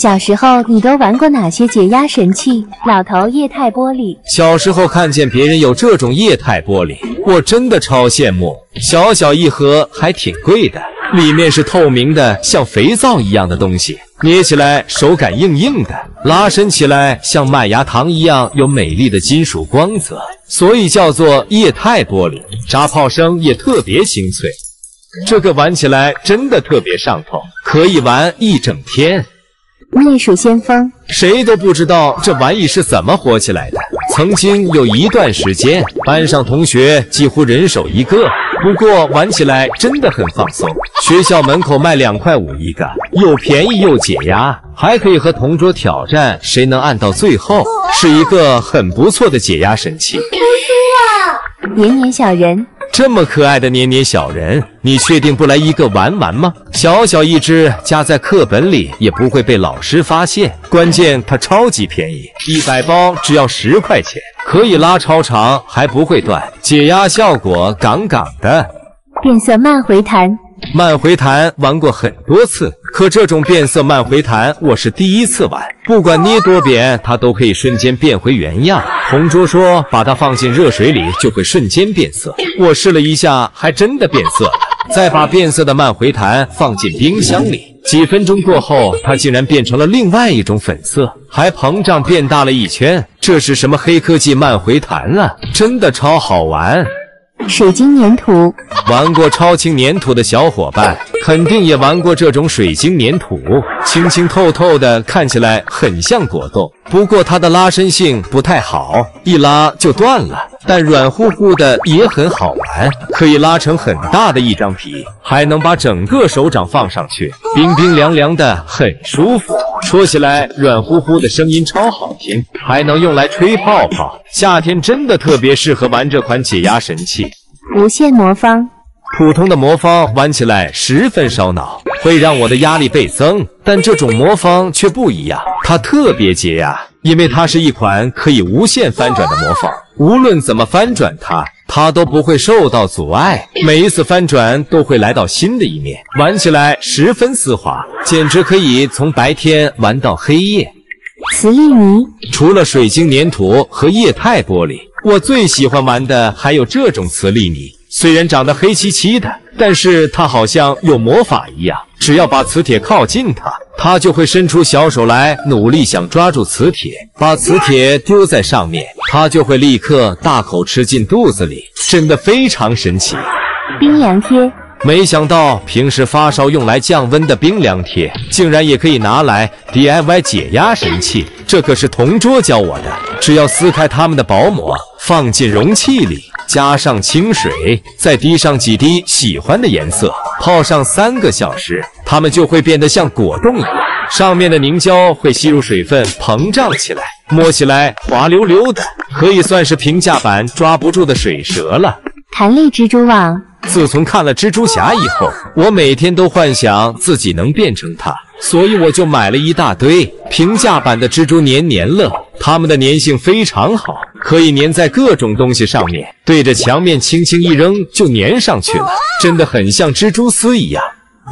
小时候你都玩过哪些解压神器？老头液态玻璃。小时候看见别人有这种液态玻璃，我真的超羡慕。小小一盒还挺贵的，里面是透明的，像肥皂一样的东西，捏起来手感硬硬的，拉伸起来像麦芽糖一样有美丽的金属光泽，所以叫做液态玻璃。扎炮声也特别清脆，这个玩起来真的特别上头，可以玩一整天。灭鼠先锋，谁都不知道这玩意是怎么火起来的。曾经有一段时间，班上同学几乎人手一个，不过玩起来真的很放松。学校门口卖两块五一个，又便宜又解压，还可以和同桌挑战谁能按到最后，是一个很不错的解压神器。黏黏小人。这么可爱的捏捏小人，你确定不来一个玩玩吗？小小一只，夹在课本里也不会被老师发现。关键它超级便宜，一百包只要十块钱，可以拉超长，还不会断，解压效果杠杠的。变色慢回弹。慢回弹玩过很多次，可这种变色慢回弹我是第一次玩。不管捏多扁，它都可以瞬间变回原样。同桌说把它放进热水里就会瞬间变色，我试了一下，还真的变色了。再把变色的慢回弹放进冰箱里，几分钟过后，它竟然变成了另外一种粉色，还膨胀变大了一圈。这是什么黑科技慢回弹啊？真的超好玩！水晶粘土，玩过超轻粘土的小伙伴，肯定也玩过这种水晶粘土，清清透透的，看起来很像果冻。不过它的拉伸性不太好，一拉就断了。但软乎乎的也很好玩，可以拉成很大的一张皮，还能把整个手掌放上去，冰冰凉凉的，很舒服。说起来软乎乎的声音超好听，还能用来吹泡泡。夏天真的特别适合玩这款解压神器。无限魔方。普通的魔方玩起来十分烧脑，会让我的压力倍增。但这种魔方却不一样，它特别解压，因为它是一款可以无限翻转的魔方。无论怎么翻转它，它都不会受到阻碍。每一次翻转都会来到新的一面，玩起来十分丝滑，简直可以从白天玩到黑夜。磁力泥，除了水晶粘土和液态玻璃，我最喜欢玩的还有这种磁力泥。虽然长得黑漆漆的，但是它好像有魔法一样，只要把磁铁靠近它，它就会伸出小手来，努力想抓住磁铁，把磁铁丢在上面，他就会立刻大口吃进肚子里，真的非常神奇。冰凉贴。没想到平时发烧用来降温的冰凉贴，竟然也可以拿来 DIY 解压神器。这可是同桌教我的。只要撕开它们的薄膜，放进容器里，加上清水，再滴上几滴喜欢的颜色，泡上三个小时，它们就会变得像果冻一样。上面的凝胶会吸入水分，膨胀起来，摸起来滑溜溜的，可以算是平价版抓不住的水蛇了。弹力蜘蛛网。自从看了蜘蛛侠以后，我每天都幻想自己能变成它，所以我就买了一大堆平价版的蜘蛛粘粘乐。它们的粘性非常好，可以粘在各种东西上面，对着墙面轻轻一扔就粘上去了，真的很像蜘蛛丝一样。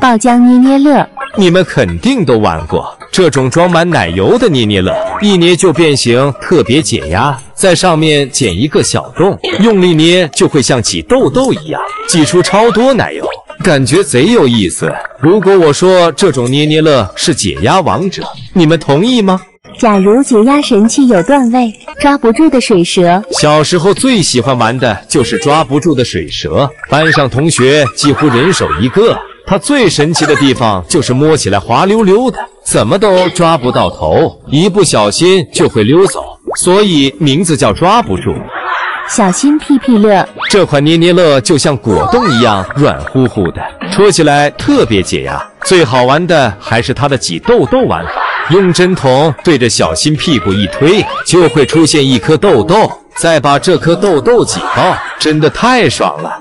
爆浆捏捏乐，你们肯定都玩过这种装满奶油的捏捏乐，一捏就变形，特别解压。在上面剪一个小洞，用力捏就会像挤痘痘一样，挤出超多奶油，感觉贼有意思。如果我说这种捏捏乐是解压王者，你们同意吗？假如解压神器有段位，抓不住的水蛇。小时候最喜欢玩的就是抓不住的水蛇，班上同学几乎人手一个。它最神奇的地方就是摸起来滑溜溜的，怎么都抓不到头，一不小心就会溜走，所以名字叫抓不住。小心屁屁乐，这款捏捏乐就像果冻一样软乎乎的，戳起来特别解压。最好玩的还是它的挤痘痘玩法，用针筒对着小新屁股一推，就会出现一颗痘痘，再把这颗痘痘挤爆，真的太爽了。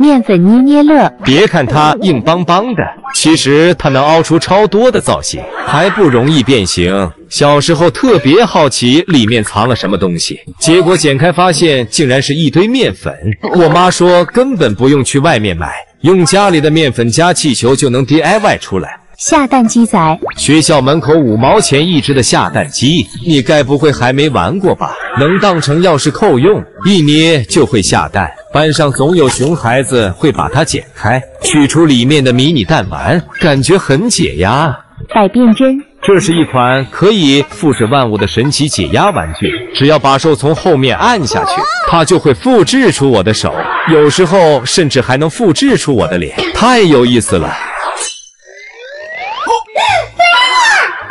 面粉捏捏乐，别看它硬邦邦的，其实它能凹出超多的造型，还不容易变形。小时候特别好奇里面藏了什么东西，结果剪开发现竟然是一堆面粉。我妈说根本不用去外面买，用家里的面粉加气球就能 DIY 出来。下蛋鸡仔，学校门口五毛钱一只的下蛋鸡，你该不会还没玩过吧？能当成钥匙扣用，一捏就会下蛋。班上总有熊孩子会把它剪开，取出里面的迷你弹丸，感觉很解压。百变针，这是一款可以复制万物的神奇解压玩具，只要把手从后面按下去，它就会复制出我的手，有时候甚至还能复制出我的脸，太有意思了。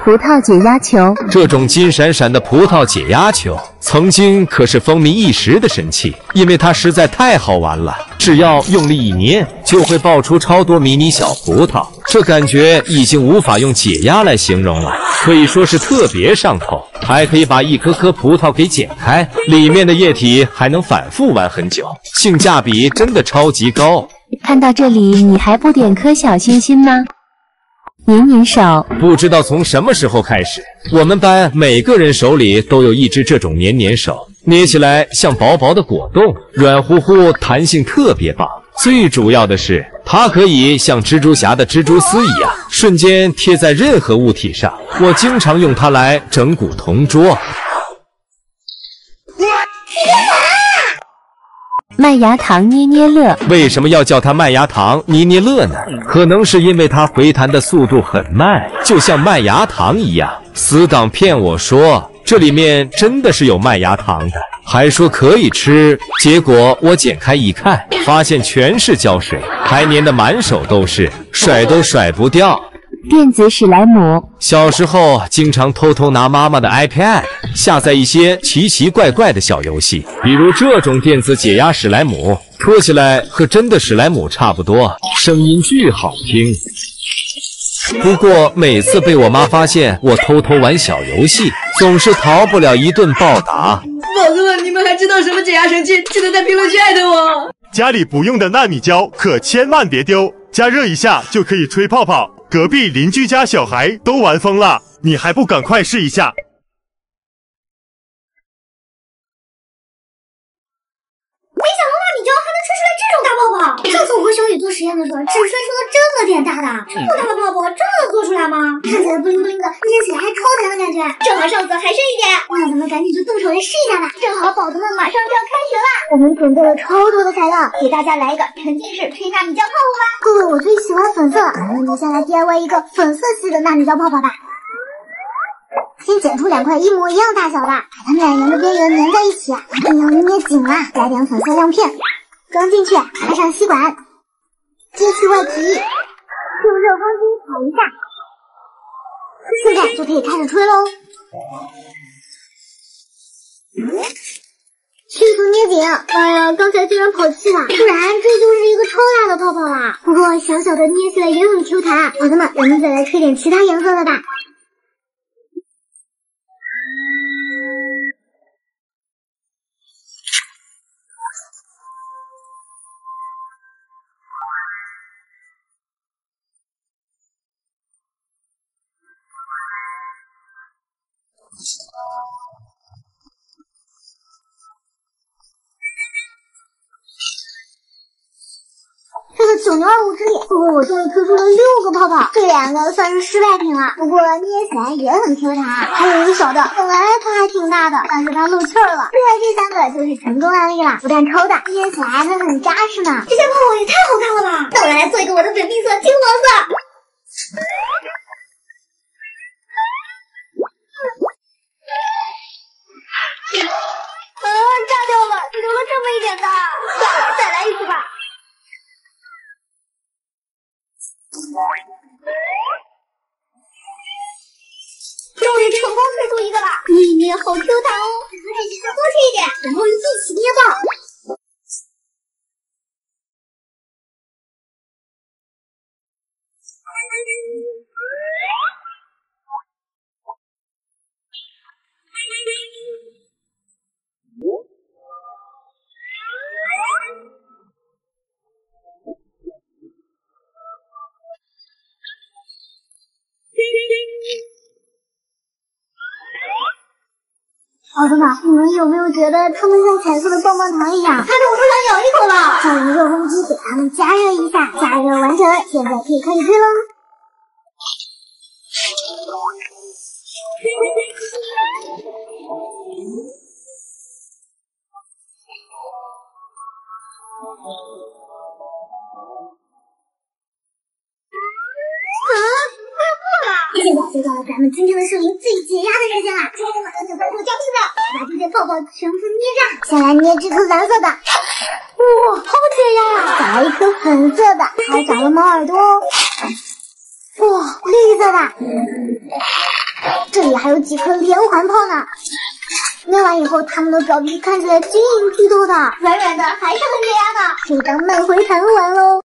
葡萄解压球，这种金闪闪的葡萄解压球，曾经可是风靡一时的神器，因为它实在太好玩了。只要用力一捏，就会爆出超多迷你小葡萄，这感觉已经无法用解压来形容了，可以说是特别上头。还可以把一颗颗葡萄给剪开，里面的液体还能反复玩很久，性价比真的超级高。看到这里，你还不点颗小心心吗？黏黏手，不知道从什么时候开始，我们班每个人手里都有一只这种黏黏手，捏起来像薄薄的果冻，软乎乎，弹性特别棒。最主要的是，它可以像蜘蛛侠的蜘蛛丝一样，瞬间贴在任何物体上。我经常用它来整蛊同桌。麦芽糖捏捏乐，为什么要叫它麦芽糖捏捏乐呢？可能是因为它回弹的速度很慢，就像麦芽糖一样。死党骗我说这里面真的是有麦芽糖的，还说可以吃。结果我剪开一看，发现全是胶水，还粘得满手都是，甩都甩不掉。电子史莱姆，小时候经常偷偷拿妈妈的 iPad 下载一些奇奇怪怪的小游戏，比如这种电子解压史莱姆，拖起来和真的史莱姆差不多，声音巨好听。不过每次被我妈发现我偷偷玩小游戏，总是逃不了一顿暴打。宝子们，你们还知道什么解压神器？记得在评论区艾特我。家里不用的纳米胶可千万别丢，加热一下就可以吹泡泡。隔壁邻居家小孩都玩疯了，你还不赶快试一下？做实验的时候，只吹出了这么点大的，这么大的泡泡，真的能做出来吗？看起来不灵不灵的，捏起来还超弹的感觉。正好上次还剩一点，那咱们赶紧就动手来试一下吧。正好宝子们马上就要开学啦，我们准备了超多的材料，给大家来一个沉浸式吹纳米胶泡泡吧。各位，我最喜欢粉色了，咱们就先来 DIY 一个粉色系的纳米胶泡泡吧。先剪出两块一模一样大小的，把它们俩沿着边缘粘在一起，一定要捏紧了。来点粉色亮片，装进去，插上吸管，揭去外皮，用热风机烤一下，现在就可以开始吹喽。迅速捏紧！哎呀，刚才居然跑气了，不然这就是一个超大的泡泡啦。不过小小的捏起来也很 Q 弹。宝子们，我们再来吹点其他颜色的吧。这个九牛二虎之力，不过我终于吹出了六个泡泡，这两个算是失败品了。不过捏起来也很 Q 弹，还有一个小的，本来它还挺大的，但是它漏气儿了。另外这三个就是成功案例了，不但超大，捏起来还很扎实呢。这些泡泡也太好看了吧！那我来做一个我的本命色金黄色。宝宝们，你们有没有觉得它们像彩色的棒棒糖一样？看着我都想咬一口了。再用热风机给它们加热一下，加热完成，现在可以开始吃喽。啊，快过了！现在就到了咱们今天的视频最解压的时间了。今天晚上就关注加订阅，泡泡全部捏上。先来捏这颗蓝色的，哇，好解压呀！再来一颗粉色的，还长了猫耳朵哦。哇，绿色的，这里还有几颗连环炮呢。捏完以后，它们的表皮看起来晶莹剔透的，软软的，还是很解压的。这张慢回弹完喽。